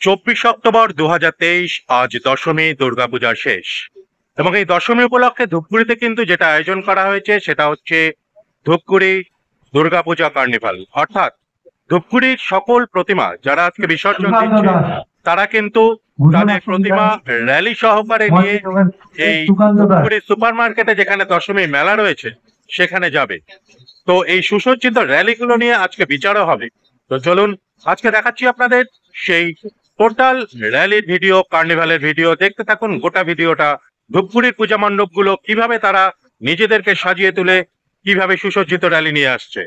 চব্বিশ অক্টোবর দু হাজার তেইশ আজ দশমী দুর্গাপূজার শেষ। এবং এই দশমী উপলক্ষে ধূপগুড়িতে কিন্তু যেটা আয়োজন করা হয়েছে সেটা হচ্ছে ধূপগুড়ি দুর্গাপূজা কার্নিভাল। অর্থাৎ ধূপগুড়ির সকল প্রতিমা যারা আজকে বিসর্জন দিচ্ছে তারা কিন্তু তাদের প্রতিমা র্যালি সহকারে নিয়ে এই ধূপগুড়ি সুপার মার্কেটে যেখানে দশমী মেলা রয়েছে সেখানে যাবে। তো এই সুসজ্জিত র্যালিগুলো নিয়ে আজকে বিচারও হবে। তো চলুন আজকে দেখাচ্ছি আপনাদের সেই টোটাল র্যালির ভিডিও কার্নিভালের ভিডিও দেখতে থাকুন গোটা ভিডিওটা ধূপগুড়ির পূজা মণ্ডপগুলো কীভাবে তারা নিজেদেরকে সাজিয়ে তুলে কীভাবে সুসজ্জিত র্যালি নিয়ে আসছে।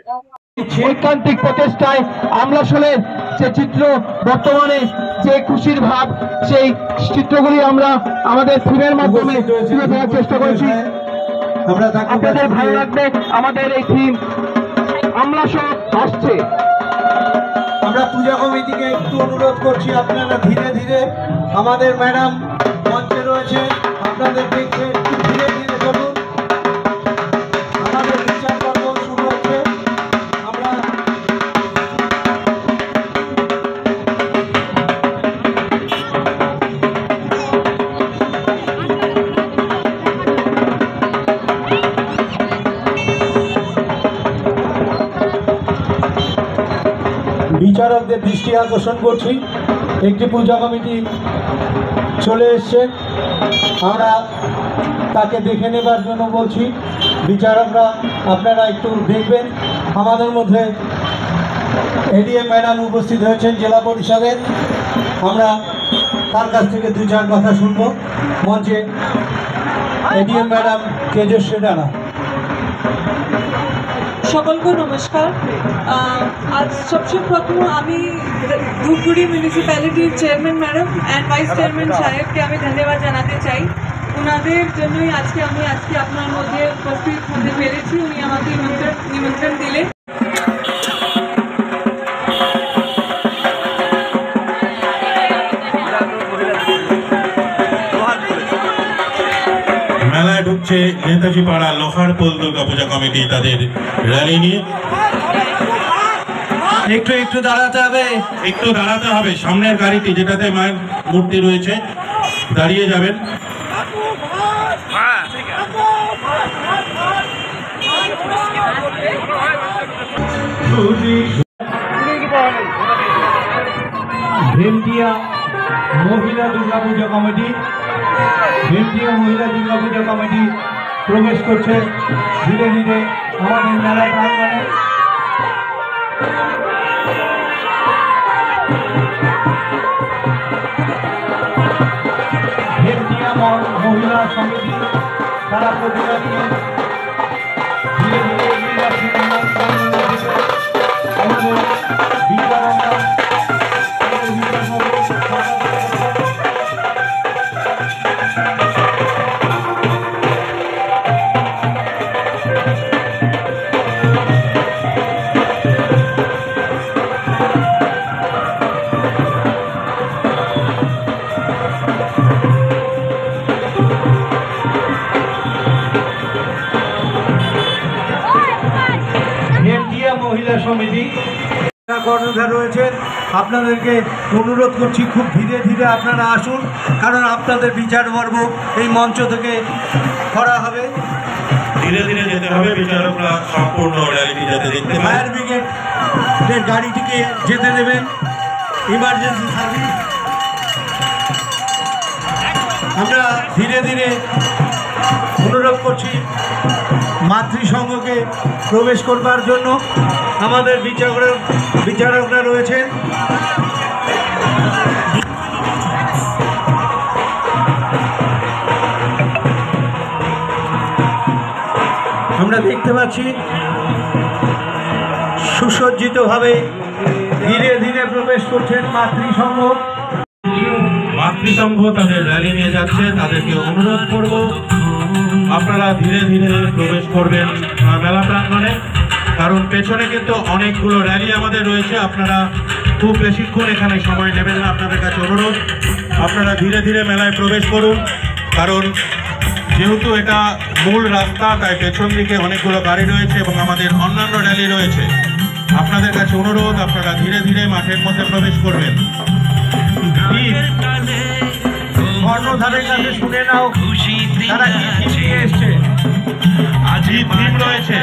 ঐকান্তিক প্রচেষ্টায় আমলাশোলের যে চিত্র বর্তমানে যে খুশির ভাব সেই চিত্রগুলি আমরা আমাদের থিমের মাধ্যমে তুলে ধরার চেষ্টা করেছি। আমরা আপনাদের ভালো লাগবে আমাদের এই থিম আমলাশোল আসছে। আমরা পূজা কমিটিকে একটু অনুরোধ করছি আপনারা ধীরে ধীরে, আমাদের ম্যাডাম মঞ্চে রয়েছে আপনাদের দেখে একটু ধীরে ধীরে চলুন বিচারকদের দৃষ্টি আকর্ষণ করছি। একটি পূজা কমিটি চলে এসছে। আমরা তাকে দেখে নেবার জন্য বলছি, বিচারকরা আপনারা একটু দেখবেন। আমাদের মধ্যে এডিএম ম্যাডাম উপস্থিত হয়েছেন জেলা পরিষদের। আমরা তার কাছ থেকে দু চার কথা শুনব। মঞ্চে এডিএম ম্যাডাম তেজস্বী ডানা সকলকে নমস্কার। আজ সবচেয়ে প্রথম আমি Dhupguri মিউনিসিপ্যালিটির chairman madam and vice chairman সাহেবকে আমি ধন্যবাদ জানাতে চাই। ওনাদের জন্যই আজকে আমি আজকে আপনার মধ্যে উপস্থিত হতে পেরেছি। উনি আমাকে নিমন্ত্রণ নিমন্ত্রণ দিলেন। মেলায় ঢুকছে নেতাজি পাড়া লোহার পোল কমিটি তাদের র্যালি নিয়ে। একটু একটু দাঁড়াতে হবে, একটু দাঁড়াতে হবে। সামনের গাড়িটি যেটাতে মায়ের মূর্তি রয়েছে, দাঁড়িয়ে যাবেন। ভেমটিয়া মহিলা দুর্গাপূজা কমিটি ভেমটিয়া মহিলা দুর্গাপূজা কমিটি প্রবেশ করছে। ধীরে ধীরে আমাদের মেলা প্রাঙ্গণে ভেমটিয়া সমিতি কর্ণধার রয়েছেন আপনাদেরকে অনুরোধ করছি খুব ধীরে ধীরে আপনারা আসুন কারণ আপনাদের বিচার পর্ব এই মঞ্চ থেকে করা হবে। ধীরে ধীরে যেতে হবে বিচারকরা সম্পূর্ণ র্যালিটি যাতে দেখতে ফায়ার ব্রিগেডের গাড়িটিকে যেতে দেবেন। ইমার্জেন্সি সার্ভিস আমরা ধীরে ধীরে অনুরোধ করছি মাতৃসংঘকে প্রবেশ করবার জন্য। আমাদের বিচারকরা বিচারকরা রয়েছেন। আমরা দেখতে পাচ্ছি, সুসজ্জিতভাবে ধীরে ধীরে প্রবেশ করছেন মাতৃসংঘ। মাতৃসংঘ তাদের র্যালি নিয়ে যাচ্ছে, তাদেরকে অনুরোধ করব, আপনারা ধীরে ধীরে প্রবেশ করবেন মেলা প্রাঙ্গণে। কারণ পেছনে কিন্তু অনেকগুলো র্যালি আমাদের রয়েছে। আপনারা খুব বেশিক্ষণ এখানে সময় নেবেন না আপনাদের কাছে অনুরোধ। আপনারা ধীরে ধীরে মেলায় প্রবেশ করুন কারণ যেহেতু এটা মূল রাস্তা তাই পেছন দিকে অনেকগুলো গাড়ি রয়েছে এবং আমাদের অন্যান্য র্যালি রয়েছে। আপনাদের কাছে অনুরোধ আপনারা ধীরে ধীরে মাঠের মধ্যে প্রবেশ করবেন। কর্ণধারের কাছে শুনে নাও তারা কি এসছে। আজি রয়েছে।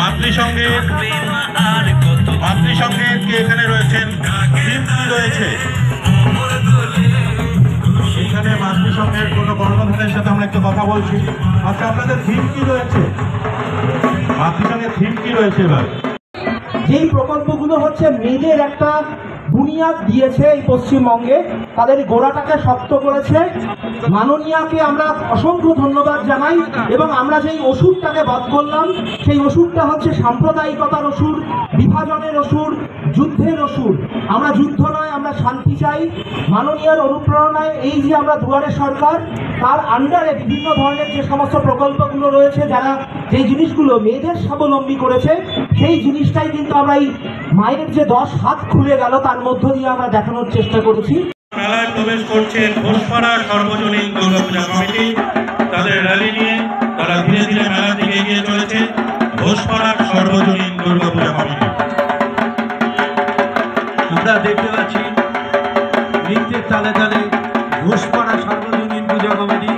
মাতৃসঙ্গের মাতৃসঙ্গের কে এখানে রয়েছেন? রয়েছে। এখানে মাতৃসঙ্গের কোনো কর্মধারের সাথে আমরা একটু কথা বলছি। আচ্ছা আপনাদের থিম কি রয়েছে? মাতৃসঙ্গের থিম কি রয়েছে এবার? যেই প্রকল্পগুলো হচ্ছে, মেয়েদের একটা বুনিয়াদ দিয়েছে এই পশ্চিমবঙ্গে। তাদের গোড়াটাকে শক্ত করেছে। মাননীয়াকে আমরা অসংখ্য ধন্যবাদ জানাই এবং আমরা যেই ওষুধটাকে বাদ করলাম সেই ওষুধটা হচ্ছে সাম্প্রদায়িকতার ওষুধ বিভাজনের ওষুধ যুদ্ধের ওষুধ আমরা যুদ্ধ নয়, আমরা শান্তি চাই। মাননীয়ার অনুপ্রেরণায় এই যে আমরা দুয়ারে সরকার, তার আন্ডারে বিভিন্ন ধরনের যে সমস্ত প্রকল্পগুলো রয়েছে, যারা যেই জিনিসগুলো মেয়েদের স্বাবলম্বী করেছে, সেই জিনিসটাই কিন্তু আমরা এই মায়ের যে দশ হাত খুলে গেল, তার মধ্য দিয়ে আমরা দেখানোর চেষ্টা করেছি। মেলায় প্রবেশ করছে ঘোষপাড়া সর্বজনীন দুর্গাপূজা কমিটি। তাদের র্যালি নিয়ে তারা ধীরে ধীরে মেলার দিকে এগিয়ে ঘোষপাড়ার সর্বজনীন দুর্গাপূজা কমিটি আমরা দেখতে পাচ্ছি, নৃত্যের তালে তালে ঘোষপাড়া সার্বজনীন পূজা কমিটি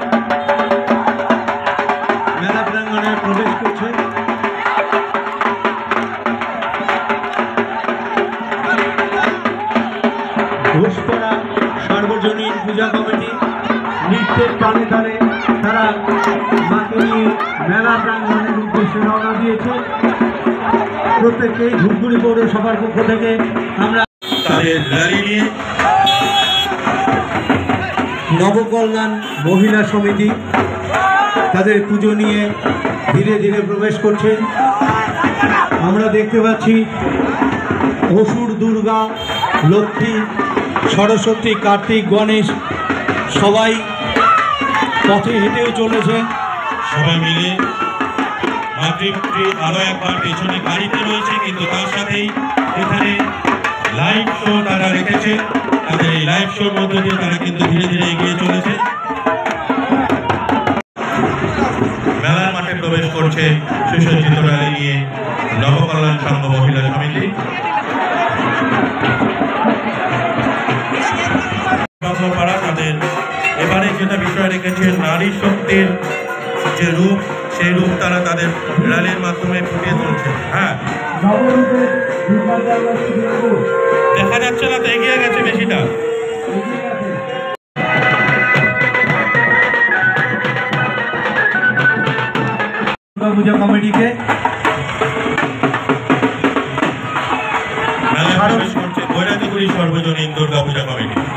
মেলা প্রাঙ্গণে প্রবেশ করছে। ঘোষপাড়া সার্বজনীন পূজা কমিটি নৃত্যের তালে তালে তারা মাকে নিয়ে মেলা প্রাঙ্গণের উদ্দেশ্যে রওনা দিয়েছে। প্রত্যেককেই ধূপগুড়ি পৌরসভার পক্ষ থেকে আমরা নবকল্যাণ মহিলা সমিতি তাদের পুজো নিয়ে ধীরে ধীরে প্রবেশ করছে। আমরা দেখতে পাচ্ছি অসুর, দুর্গা, লক্ষ্মী, সরস্বতী, কার্তিক, গণেশ সবাই পথে হেঁটেও চলেছে। সবাই মিলে মাতৃমূর্তি আরও একবার পেছনে গাড়িতে রয়েছে, কিন্তু তার সাথেই এখানে লাইভ শো তারা রেখেছে। তাদের এই লাইভ শোর মধ্য দিয়ে তারা কিন্তু ধীরে ধীরে এগিয়ে চলেছে। মেলার মাঠে প্রবেশ করছে সুসজ্জিত র্যালি নিয়ে নবকল্যাণ সংঘ মহিলা সমিতি। পাড়া তাদের এবারে যেটা বিষয় রেখেছে নারী শক্তির যে রূপ, সেই রূপ তারা তাদের র্যালির মাধ্যমে ফুটিয়ে তুলছে হ্যাঁ। দেখা যাচ্ছে না তো, এগিয়ে গেছে বেশিটা পূজা কমিটিকে সর্বজনীন দুর্গা পূজা কমিটি।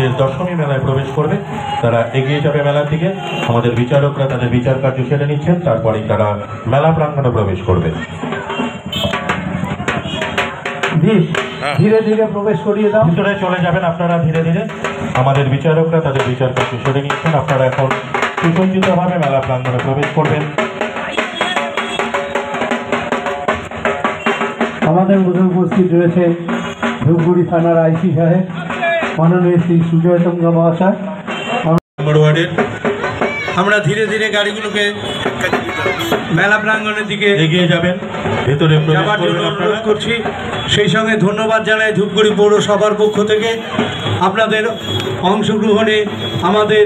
আমাদের দশমী মেলায় প্রবেশ করবে। তারা এগিয়ে যাবে মেলার দিকে। আমাদের বিচারকরা তাদের বিচার কার্য সেরে নিচ্ছেন। তারপরেই তারা মেলা প্রাঙ্গণে প্রবেশ করবে। বেশ ধীরে ধীরে প্রবেশ করিয়ে দাও। ভিতরে চলে যাবেন আপনারা ধীরে ধীরে। আমাদের বিচারকরা তাদের বিচার কার্য সেরে নিচ্ছেন। আপনারা এখন সুসজ্জিতভাবে মেলা প্রাঙ্গণে প্রবেশ করবেন। আমাদের মধ্যে উপস্থিত রয়েছে ধূপগুড়ি থানার আইসি সাহেব। মাননীয় শ্রী সুজয় মহাশয়। আমরা ধীরে ধীরে গাড়িগুলোকে মেলা প্রাঙ্গণের দিকে এগিয়ে যাবেন। ভেতরে যাবার জন্য অনুরোধ করছি। সেই সঙ্গে ধন্যবাদ জানাই ধূপগুড়ি পৌরসভার পক্ষ থেকে। আপনাদের অংশগ্রহণে আমাদের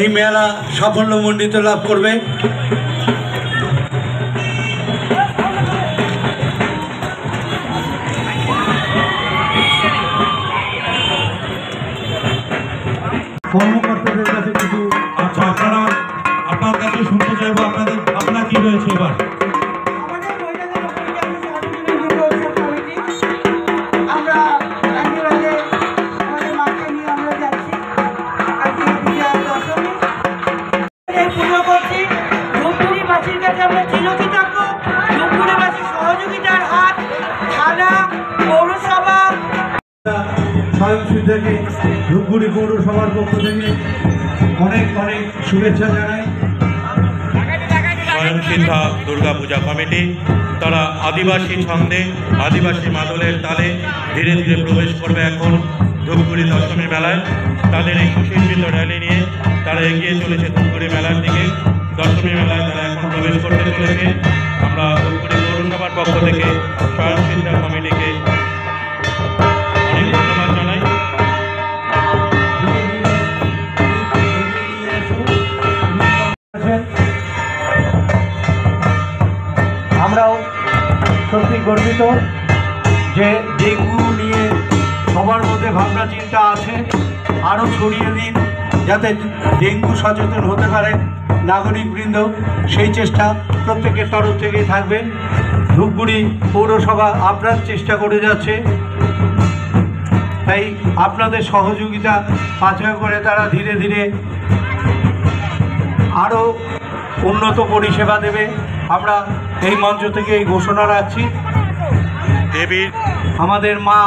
এই মেলা সাফল্যমণ্ডিত লাভ করবে। ধূপগুড়ি পৌরসভার পক্ষ থেকে অনেক অনেক শুভেচ্ছা জানাই। স্বয়ংসিদ্ধা দুর্গা পূজা কমিটি, তারা আদিবাসী ছন্দে, আদিবাসী মাদলের তালে ধীরে ধীরে প্রবেশ করবে এখন ধূপগুড়ি দশমী মেলায়। তাদের এই সুশিক্ষিত র্যালি নিয়ে তারা এগিয়ে চলেছে ধূপগুড়ি মেলার দিকে। দশমী মেলায় তারা এখন প্রবেশ করতে চলেছে। আমরা ধূপগুড়ি পৌরসভার পক্ষ থেকে স্বয়ংসিদ্ধা কমিটিকে গর্বিত যে ডেঙ্গু নিয়ে সবার মধ্যে ভাবনা চিন্তা আছে আরও ছড়িয়ে দিন, যাতে ডেঙ্গু সচেতন হতে পারে নাগরিকবৃন্দ। সেই চেষ্টা প্রত্যেকের তরফ থেকেই থাকবে। ধূপগুড়ি পৌরসভা আপনার চেষ্টা করে যাচ্ছে। তাই আপনাদের সহযোগিতা পাথেয় করে তারা ধীরে ধীরে আরও উন্নত পরিষেবা দেবে। আমরা এই মঞ্চ থেকে এই ঘোষণা রাখছি। দেবীর আমাদের মা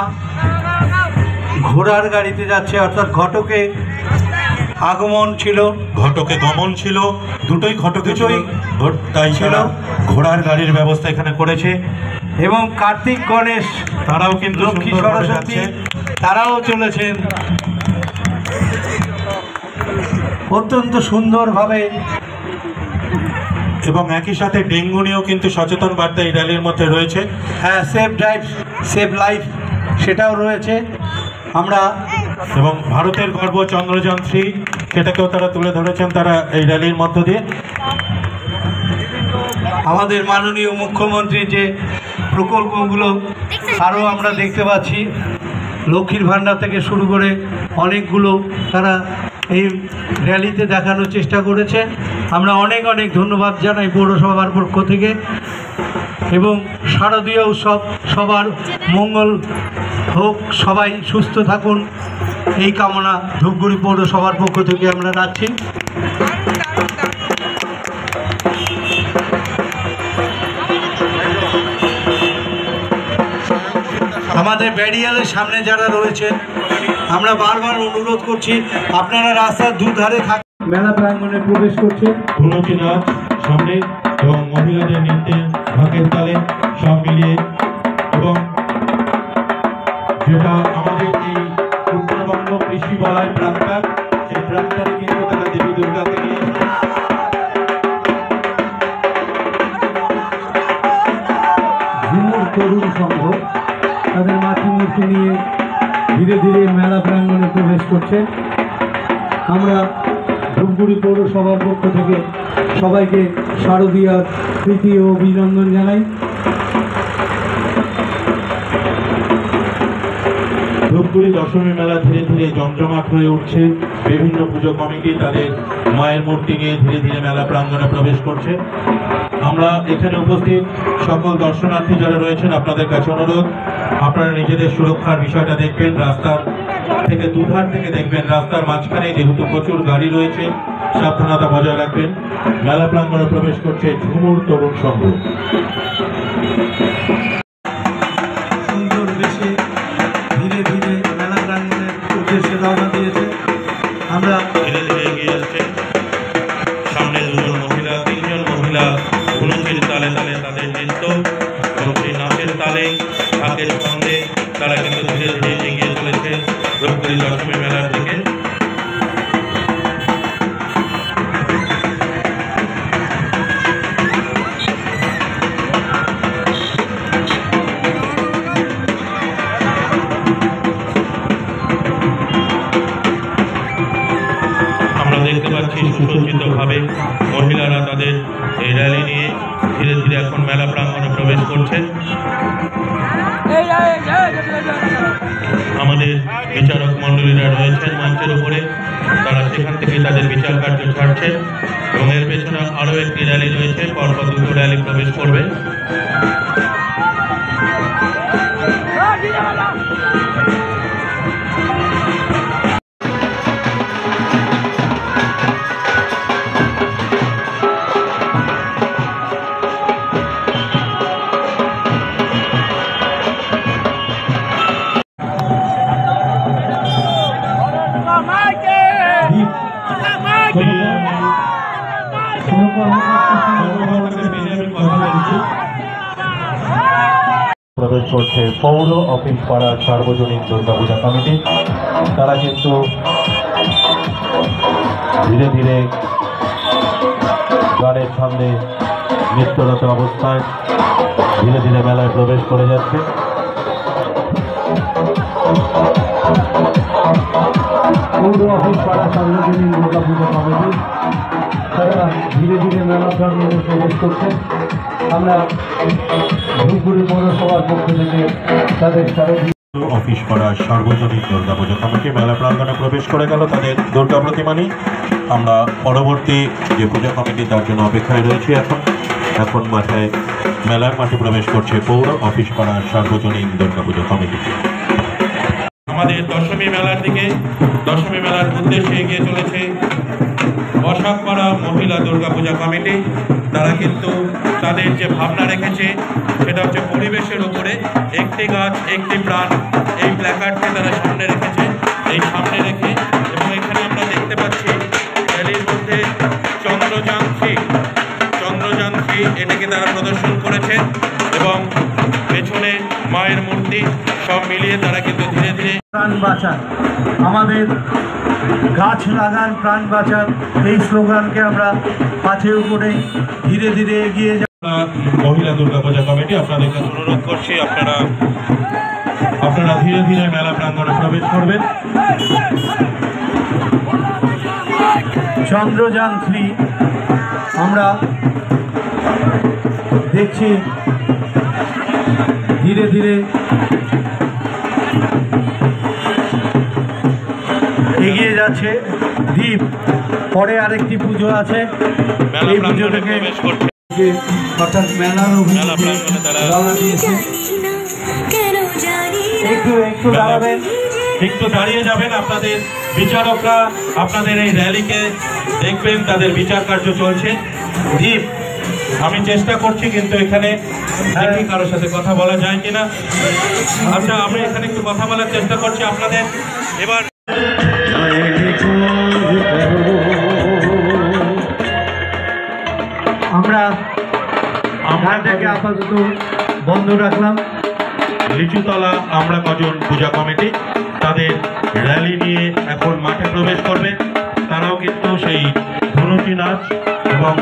ঘোড়ার গাড়িতে যাচ্ছে অর্থাৎ ঘটকে আগমন ছিল। ঘটকে গমন ছিল দুটোই ঘটকে ছিল তাই ছিল। ঘোড়ার গাড়ির ব্যবস্থা এখানে করেছে। এবং কার্তিক গণেশ তারাও কিন্তু লক্ষ্মী সরস্বতী তারাও চলেছেন। অত্যন্ত সুন্দরভাবে এবং একই সাথে ডেঙ্গু নিয়েও কিন্তু সচেতন বার্তা এই র্যালির মধ্যে রয়েছে। হ্যাঁ সেফ ড্রাইভ, সেভ লাইফ, সেটাও রয়েছে। আমরা এবং ভারতের গর্ব চন্দ্রযান থ্রি, সেটাকেও তারা তুলে ধরেছেন তারা এই র্যালির মধ্য দিয়ে। আমাদের মাননীয় মুখ্যমন্ত্রীর যে প্রকল্পগুলো আরও আমরা দেখতে পাচ্ছি, লক্ষ্মীর ভাণ্ডার থেকে শুরু করে অনেকগুলো তারা এই র্যালিতে দেখানোর চেষ্টা করেছে। আমরা অনেক অনেক ধন্যবাদ জানাই পৌরসভার পক্ষ থেকে এবং শারদীয় উৎসব সবার মঙ্গল হোক, সবাই সুস্থ থাকুন। এই কামনা ধূপগুড়ি পৌরসভার পক্ষ থেকে আমরা রাখছি। আমাদের ব্যারিয়ালের সামনে যারা রয়েছেন আমরা বারবার অনুরোধ করছি, আপনারা রাস্তার দুধারে থাক মেলা প্রাঙ্গণে প্রবেশ করছে। ধুনুচি নাচ সামনে এবং মহিলাদের নৃত্যের ঢাকের তালে সব মিলিয়ে এবং যেটা আমাদের এই উত্তরবঙ্গ কৃষি বলায় প্রাক্তার সেই প্রাক্তারে কিন্তু তারা দেবী দুর্গাকে নিয়ে ঝুমুর তরুণ সংঘ তাদের মাতৃমূর্তি নিয়ে ধীরে ধীরে মেলা প্রাঙ্গণে প্রবেশ করছে। আমরা ধূপগুড়ি পৌরসভার পক্ষ থেকে সবাইকে শারদীয়ার প্রীতি ও অভিনন্দন জানাই। ধূপগুড়ি দশমী মেলা ধীরে ধীরে জমজমাট হয়ে উঠছে। বিভিন্ন পুজো কমিটি তাদের মায়ের মূর্তি নিয়ে ধীরে ধীরে মেলা প্রাঙ্গণে প্রবেশ করছে। আমরা এখানে উপস্থিত সকল দর্শনার্থী যারা রয়েছেন, আপনাদের কাছে অনুরোধ। আপনারা নিজেদের সুরক্ষার বিষয়টা দেখবেন, রাস্তার থেকে দুধার থেকে দেখবেন, রাস্তার মাঝখানে যেহেতু প্রচুর গাড়ি রয়েছে, সাবধানতা বজায় রাখবেন। মেলা প্রাঙ্গণে প্রবেশ করছে ঝুমুর তরুণ সংঘ। দেখতে সুসজ্জিতভাবে মহিলারা তাদের এই র্যালি নিয়ে ধীরে ধীরে এখন মেলা প্রাঙ্গণে প্রবেশ করছে। আমাদের বিচারক মণ্ডলীরা রয়েছেন মঞ্চের উপরে। তারা সেখান থেকে তাদের বিচার কার্য ছাড়ছে এবং এর পেছনে আরও একটি র্যালি রয়েছে, পরপর দুটো র্যালি প্রবেশ করবে। করছে পৌর অফিস পাড়ার সার্বজনীন দুর্গাপূজা কমিটি। তারা কিন্তু ধীরে ধীরে গানের সামনে নৃত্যরত অবস্থায় ধীরে ধীরে মেলায় প্রবেশ করে যাচ্ছে। পৌর অফিস পাড়া সার্বজনীন দুর্গা পুজো কমিটি, তারা ধীরে ধীরে মেলা প্রাঙ্গণে প্রবেশ করছে। আমরা ধূপগুড়ি পৌরসভার পক্ষ থেকে তাদের স্মারক অফিস পাড়ার সার্বজনীন দুর্গাপূজা। কমিটি মেলা প্রাঙ্গণে প্রবেশ করে গেল তাদের দুর্গা প্রতিমা নিয়ে? আমরা পরবর্তী যে পূজা কমিটি তার জন্য অপেক্ষায় রয়েছি এখন। এখন মাথায় মেলার মাঠে প্রবেশ করছে পৌর অফিস পাড়ার সার্বজনীন দুর্গাপূজা কমিটি। আমাদের দশমী মেলার দিকে দশমী মেলার উদ্দেশ্যে এগিয়ে চলেছে বসাকপাড়া মহিলা দুর্গাপূজা কমিটি, তারা কিন্তু তাদের যে ভাবনা রেখেছে, সেটা হচ্ছে পরিবেশের উপরে একটি গাছ, একটি প্রাণ, এই প্ল্যাকার্ডকে তারা সামনে রেখেছে। এই সামনে রেখে এবং এখানে আমরা দেখতে পাচ্ছি র্যালির মধ্যে চন্দ্রযান থ্রি চন্দ্রযান থ্রি এটাকে তারা প্রদর্শন করেছে এবং পেছনে মায়ের মূর্তি সব মিলিয়ে তারা কিন্তু ধীরে ধীরে প্রাণ বাঁচান। আমাদের গাছ লাগান প্রাণ বাঁচান। এই স্লোগানকে আমরা পাথেও করে ধীরে ধীরে এগিয়ে যাব। মহিলা দুর্গাপূজা কমিটি আপনাদের কাছে অনুরোধ করছি আপনারা আপনারা ধীরে ধীরে মেলা প্রাঙ্গণে প্রবেশ করবেন। চন্দ্রযান থ্রি আমরা দেখছি ধীরে ধীরে এগিয়ে যাচ্ছে দ্বীপ পরে আরেকটি পুজো আছে। এই পুজো থেকে অর্থাৎ মেলার একটু একটু দাঁড়াবেন। একটু দাঁড়িয়ে যাবেন আপনাদের বিচারকরা। আপনাদের এই র্যালিকে দেখবেন তাদের বিচার কার্য চলছে। দীপ আমি চেষ্টা করছি কিন্তু এখানে দেখি কারোর সাথে কথা বলা যায় কিনা। আচ্ছা আমি এখানে একটু কথা বলার চেষ্টা করছি আপনাদের। এবার আমরা আমরা থেকে আপাতত বন্ধ রাখলাম। লিচুতলা আমরা কজন পূজা কমিটি তাদের র্যালি নিয়ে এখন মাঠে প্রবেশ করবে। তারাও কিন্তু সেই ধনুচি নাচ এবং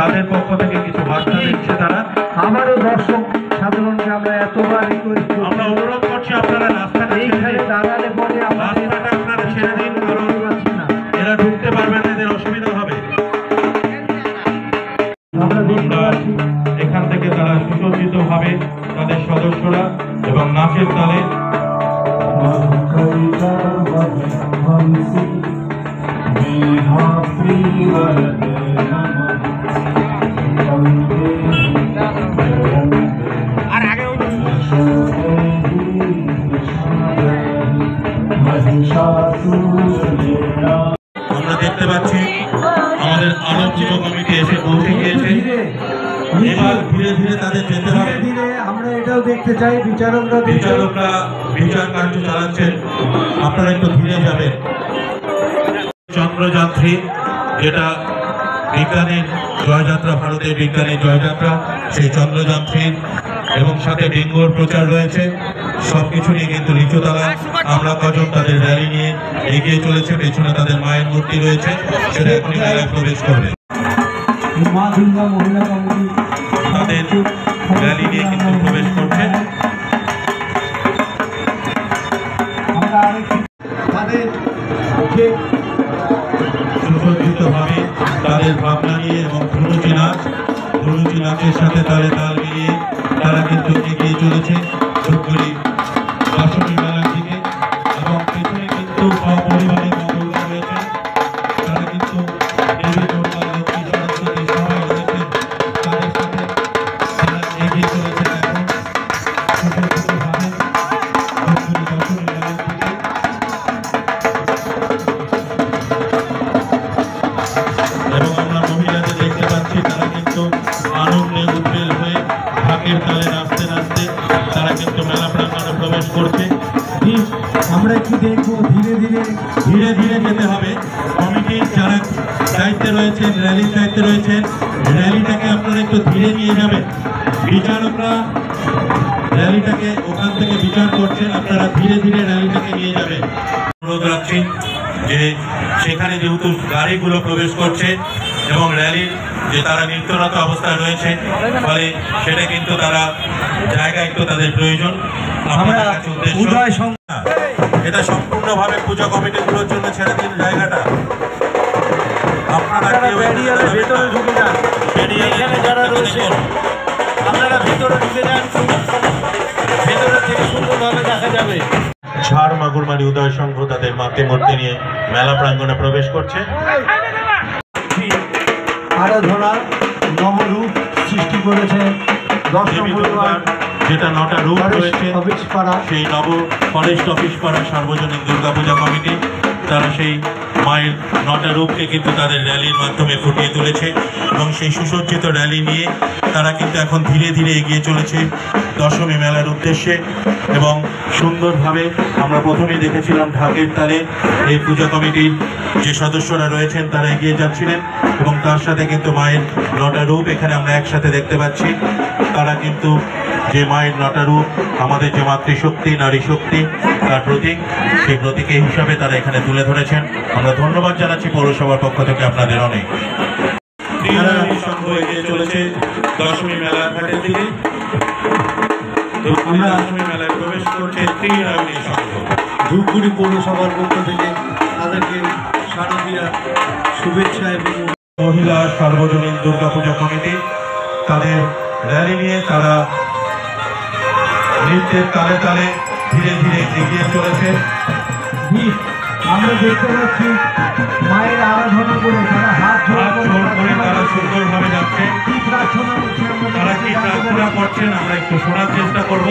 তাদের পক্ষ থেকে কিছু বার্তা দিচ্ছে তারা। আমারও দর্শক সাধারণকে আমরা এতবার রিকোয়েস্ট আমরা অনুরোধ করছি আপনারা রাস্তাটা ছেড়ে এইখানে দিন। দাঁড়ালে পরে রাস্তাটা আপনারা ছেড়ে দিন কারণ এরা ঢুকতে পারবে না এদের অসুবিধা হবে। এখান থেকে তারা তাদের সদস্যরা এবং নাচের তালে দেখতে পাচ্ছি। আমাদের আরও পূজা কমিটি এসে পৌঁছে গিয়েছে। এবার ধীরে ধীরে তাদের যেতে হবে। আমরা এটাও দেখতে চাই বিচারকরা বিচারকরা বিচার কার্য চালাচ্ছেন। আপনারা একটু ধীরে যাবেন। চন্দ্রযাত্রী যেটা বিজ্ঞানের জয়যাত্রা ভারতের বিজ্ঞানের জয়যাত্রা সেই চন্দ্রযাত্রীর এবং সাথে ডেঙ্গুর প্রচার রয়েছে। সবকিছু নিয়ে কিন্তু লিচুতলা আমরা কজন তাদের র্যালি নিয়ে এগিয়ে চলেছে পেছনে তাদের মায়ের মূর্তি রয়েছে সেটা এখনই মেলায় প্রবেশ করবে। তাদের র্যালি নিয়ে কিন্তু প্রবেশ করছে। সুসজ্জিতভাবে তাদের ভাবনা নিয়ে এবং ধনুচি নাচ ধনুচি নাচের সাথে তালে তাল মিলিয়ে তারা কিন্তু এগিয়ে চলেছে। ধূপগুড়ি আমরা একটু দেখব? ধীরে ধীরে ধীরে ধীরে যেতে হবে। কমিটির যারা দায়িত্বে রয়েছেন র্যালির দায়িত্বে রয়েছেন র্যালিটাকে আপনারা একটু ধীরে নিয়ে যাবেন। বিচারকরা র্যালিটাকে ওখান থেকে বিচার করছেন আপনারা ধীরে ধীরে র্যালিটাকে নিয়ে যাবেন। অনুরোধ রাখছি যে সেখানে যেহেতু গাড়িগুলো প্রবেশ করছে এবং র্যালির যে তারা নিত্যরত অবস্থায় রয়েছে ফলে সেটা কিন্তু তারা জায়গা একটু তাদের প্রয়োজন। আমরা উদয় এটা সম্পূর্ণভাবে পূজা কমিটিগুলোর জন্য ছেড়ে দিন জায়গাটা। আপনারা কেউ ভেতরে ঢুকে যান। এখানে যারা রয়েছে আপনারা ভেতরে ঢুকে যান। ভেতরে থেকে সুন্দরভাবে দেখা যাবে। ঝাড় মাগুরমারি উদয় সংঘ তাদের মাকে মূর্তি নিয়ে মেলা প্রাঙ্গণে প্রবেশ করছে। আরাধনা নবরূপ সৃষ্টি করেছে দেবী পরিবার। যেটা নটা রূপ রয়েছে অফিস পাড়া। সেই নব ফরেস্ট অফিস পাড়া সার্বজনীন দুর্গাপূজা কমিটি তারা সেই মায়ের নটা রূপকে কিন্তু তাদের র্যালির মাধ্যমে ফুটিয়ে তুলেছে এবং সেই সুসজ্জিত র্যালি নিয়ে তারা কিন্তু এখন ধীরে ধীরে এগিয়ে চলেছে দশমী মেলার উদ্দেশ্যে এবং সুন্দরভাবে আমরা প্রথমেই দেখেছিলাম ঢাকের তালে এই পূজা কমিটির যে সদস্যরা রয়েছেন তারা এগিয়ে যাচ্ছিলেন এবং তার সাথে কিন্তু মায়ের নটা রূপ এখানে আমরা একসাথে দেখতে পাচ্ছি। তারা কিন্তু যে মায়ের নটারূপ আমাদের যে মাতৃশক্তি নারী শক্তি তার প্রতীক সেই প্রতীকের হিসাবে তারা এখানে তুলে ধরেছেন। আমরা ধন্যবাদ জানাচ্ছি পৌরসভার পক্ষ থেকে আপনাদের অনেক। ত্রিনারায়ণী সংঘ এগিয়ে চলেছে দশমী মেলা ঘাটের দিকে। ধূপগুড়ি দশমী মেলায় প্রবেশ করছে ত্রিনারায়ণী সংঘ ধূপগুড়ি পৌরসভার পক্ষ থেকে তাদেরকে শারদীয়া শুভেচ্ছা এবং মহিলা সার্বজনীন দুর্গাপূজা কমিটি তাদের র্যালি নিয়ে তারা নৃত্যের তালে তালে ধীরে ধীরে এগিয়ে চলেছে। আমরা দেখতে পাচ্ছি মায়ের আরাধনা করে তারা হাত করে তারা সুন্দরভাবে যাচ্ছে। তারা কি প্রার্থনা করছেন আমরা একটু শোনার চেষ্টা করব।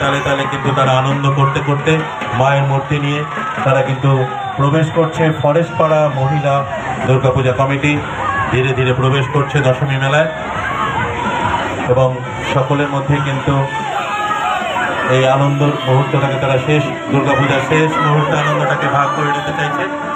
তালে তালে কিন্তু তারা আনন্দ করতে করতে মায়ের মূর্তি নিয়ে তারা কিন্তু প্রবেশ করছে। ফরেস্ট পাড়া মহিলা দুর্গাপূজা কমিটি ধীরে ধীরে প্রবেশ করছে দশমী মেলায়। এবং সকলের মধ্যে কিন্তু এই আনন্দ মুহূর্তটাকে তারা শেষ, দুর্গাপূজার শেষ মুহূর্তে আনন্দটাকে ভাগ করে নিতে চাইছে।